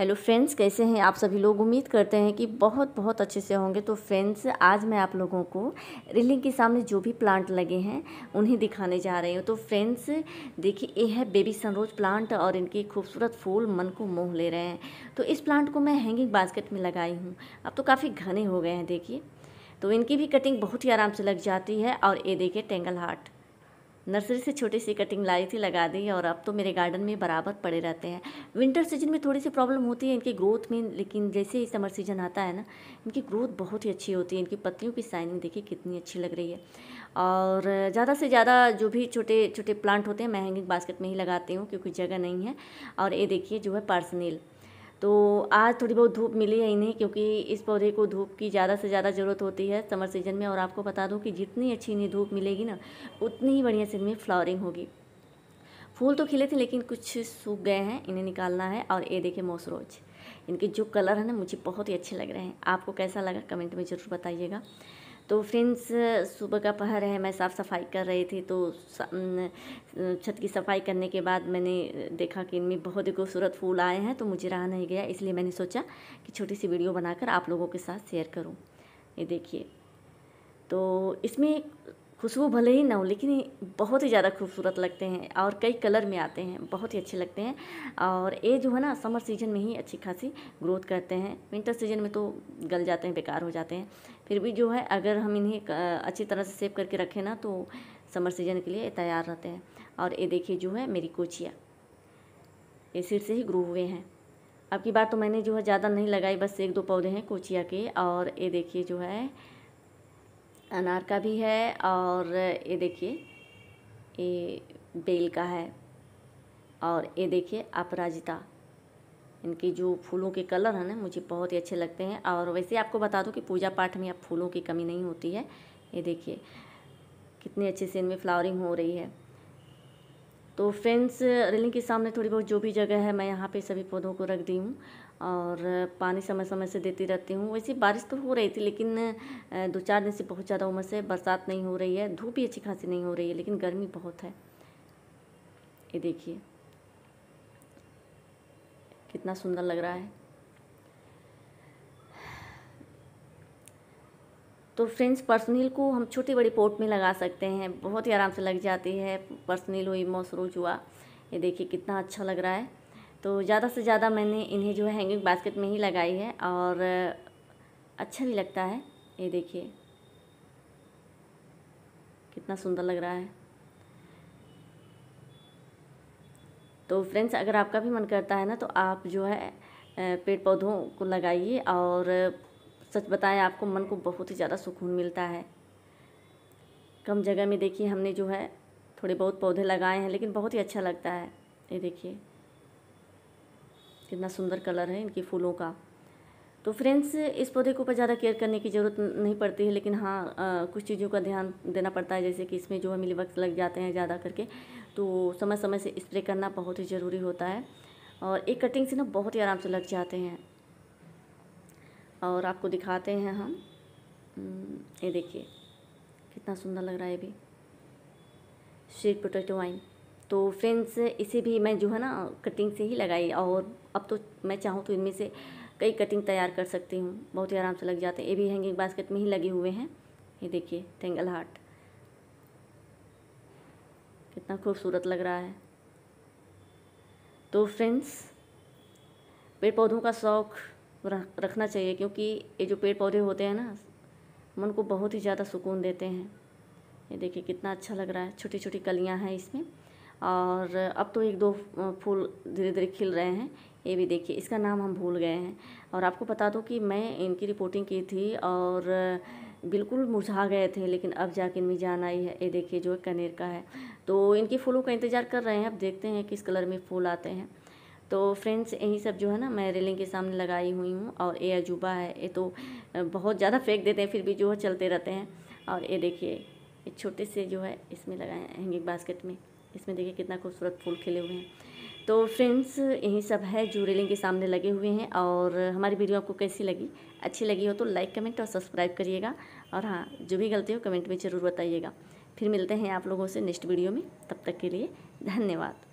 Hello friends कैसे हैं आप सभी लोग? उम्मीद करते हैं कि बहुत बहुत अच्छे से होंगे। तो फ्रेंड्स आज मैं आप लोगों को रिलिंग के सामने जो भी प्लांट लगे हैं, उन्हें दिखाने जा रही हूँ। तो फ्रेंड्स देखिए, ये है बेबी सनरोज प्लांट और इनके खूबसूरत फूल मन को मोह ले रहे हैं। तो इस प्लांट को मैं हैंगिंग बास्केट में लगाई हूँ। अब तो काफ़ी घने हो गए हैं, देखिए। तो इनकी भी कटिंग बहुत ही आराम से लग जाती है और ये देखिए टेंगल हार्ट नर्सरी से छोटी सी कटिंग लाई थी, लगा दी और अब तो मेरे गार्डन में बराबर पड़े रहते हैं। विंटर सीज़न में थोड़ी सी प्रॉब्लम होती है इनकी ग्रोथ में, लेकिन जैसे ही समर सीज़न आता है ना, इनकी ग्रोथ बहुत ही अच्छी होती है। इनकी पत्तियों की साइनिंग देखिए कितनी अच्छी लग रही है। और ज़्यादा से ज़्यादा जो भी छोटे छोटे प्लांट होते हैं मैं हैंगिंग बास्केट में ही लगाती हूँ क्योंकि जगह नहीं है। और ये देखिए जो है पार्सनील। तो आज थोड़ी बहुत धूप मिली है इन्हें, क्योंकि इस पौधे को धूप की ज़्यादा से ज़्यादा ज़रूरत होती है। समर सीज़न में, और आपको बता दूँ कि जितनी अच्छी इन्हें धूप मिलेगी ना, उतनी ही बढ़िया से इनमें फ्लावरिंग होगी। फूल तो खिले थे, लेकिन कुछ सूख गए हैं, इन्हें निकालना है। और ये देखिए मोसरोज, इनके जो कलर है ना, मुझे बहुत ही अच्छे लग रहे हैं। आपको कैसा लगा कमेंट में ज़रूर बताइएगा। तो फ्रेंड्स सुबह का पहर है, मैं साफ़ सफ़ाई कर रही थी तो छत की सफ़ाई करने के बाद मैंने देखा कि इनमें बहुत ही खूबसूरत फूल आए हैं तो मुझे रहा नहीं गया, इसलिए मैंने सोचा कि छोटी सी वीडियो बनाकर आप लोगों के साथ शेयर करूँ। ये देखिए। तो इसमें खुशबू भले ही ना हो, लेकिन बहुत ही ज़्यादा खूबसूरत लगते हैं और कई कलर में आते हैं, बहुत ही अच्छे लगते हैं। और ये जो है ना, समर सीज़न में ही अच्छी खासी ग्रोथ करते हैं। विंटर सीज़न में तो गल जाते हैं, बेकार हो जाते हैं। फिर भी जो है, अगर हम इन्हें अच्छी तरह से सेव करके रखें ना तो समर सीज़न के लिए तैयार रहते हैं। और ये देखिए जो है, मेरी कोचिया। ये सिर से ही ग्रो हुए हैं। अब की बार तो मैंने जो है, ज़्यादा नहीं लगाई, बस एक दो पौधे हैं कोचिया के। और ये देखिए जो है अनार का भी है और ये देखिए, ये बेल का है और ये देखिए अपराजिता। इनके जो फूलों के कलर हैं ना, मुझे बहुत ही अच्छे लगते हैं और वैसे आपको बता दूँ कि पूजा पाठ में अब फूलों की कमी नहीं होती है। ये देखिए, कितने अच्छे से इनमें फ्लावरिंग हो रही है। तो फ्रेंड्स रेलिंग के सामने थोड़ी बहुत जो भी जगह है, मैं यहाँ पे सभी पौधों को रख दी हूँ। और पानी समय समय से देती रहती हूँ। वैसे बारिश तो हो रही थी, लेकिन दो चार दिन से बहुत ज़्यादा उमस है बरसात नहीं हो रही है। धूप भी अच्छी खासी नहीं हो रही है, लेकिन गर्मी बहुत है। ये देखिए। कितना सुंदर लग रहा है। तो फ्रेंड्स, पर्सनील को हम छोटी बड़ी पोट में लगा सकते हैं। बहुत ही आराम से लग जाती है। पर्सनील हुई मौसरूज हुआ, ये देखिए कितना अच्छा लग रहा है। तो ज़्यादा से ज़्यादा मैंने इन्हें जो है हैंगिंग बास्केट में ही लगाई है और अच्छा भी लगता है। ये देखिए। कितना सुंदर लग रहा है। तो फ्रेंड्स अगर आपका भी मन करता है ना तो आप जो है पेड़ पौधों को लगाइए और सच बताएँ, आपको मन को बहुत ही ज़्यादा सुकून मिलता है। कम जगह में देखिए, हमने जो है थोड़े बहुत पौधे लगाए हैं, लेकिन बहुत ही अच्छा लगता है। ये देखिए। कितना सुंदर कलर है इनके फूलों का। तो फ्रेंड्स इस पौधे के ऊपर ज़्यादा केयर करने की ज़रूरत नहीं पड़ती है लेकिन हाँ कुछ चीज़ों का ध्यान देना पड़ता है जैसे कि इसमें जो है मिली वक्त लग जाते हैं ज़्यादा करके तो समय समय से स्प्रे करना बहुत ही ज़रूरी होता है। और एक कटिंग से ना बहुत ही आराम से लग जाते हैं। और आपको दिखाते हैं हम। हम्म, ये देखिए कितना सुंदर लग रहा है अभी स्वीट पोटैटो वाइन तो फ्रेंड्स इसे भी मैं जो है ना कटिंग से ही लगाई और अब तो मैं चाहूँ तो इनमें से कई कटिंग तैयार कर सकती हूँ। बहुत ही आराम से लग जाते हैं। ये भी हैंगिंग बास्केट में ही लगे हुए हैं। ये देखिए टेंगल हार्ट कितना खूबसूरत लग रहा है। तो फ्रेंड्स पेड़ पौधों का शौक़ रखना चाहिए क्योंकि ये जो पेड़ पौधे होते हैं ना, मन को बहुत ही ज़्यादा सुकून देते हैं। ये देखिए, कितना अच्छा लग रहा है। छोटी छोटी कलियाँ हैं इसमें। और अब तो एक दो फूल धीरे धीरे खिल रहे हैं। ये भी देखिए, इसका नाम हम भूल गए हैं। और आपको बता दो कि मैं इनकी रिपोर्टिंग की थी और बिल्कुल मुरझा गए थे, लेकिन अब जाके इनमें जान आई है। ये देखिए, जो कनेर का है। तो इनके फूलों का इंतज़ार कर रहे हैं। अब देखते हैं किस कलर में फूल आते हैं। तो फ्रेंड्स, यही सब जो है ना, मैं रेलिंग के सामने लगाई हुई हूँ और ये अजूबा है। ये तो बहुत ज़्यादा फेंक देते हैं, फिर भी जो है चलते रहते हैं। और ये देखिए छोटे से जो है इसमें लगाए हैंगिंग बास्केट में। इसमें देखिए कितना खूबसूरत फूल खिले हुए हैं। तो फ्रेंड्स, यही सब है जो रेलिंग के सामने लगे हुए हैं और हमारी वीडियो आपको कैसी लगी? अच्छी लगी हो तो लाइक, कमेंट और सब्सक्राइब करिएगा। और हाँ जो भी गलती हो, कमेंट में ज़रूर बताइएगा। फिर मिलते हैं आप लोगों से नेक्स्ट वीडियो में। तब तक के लिए धन्यवाद।